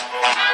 Música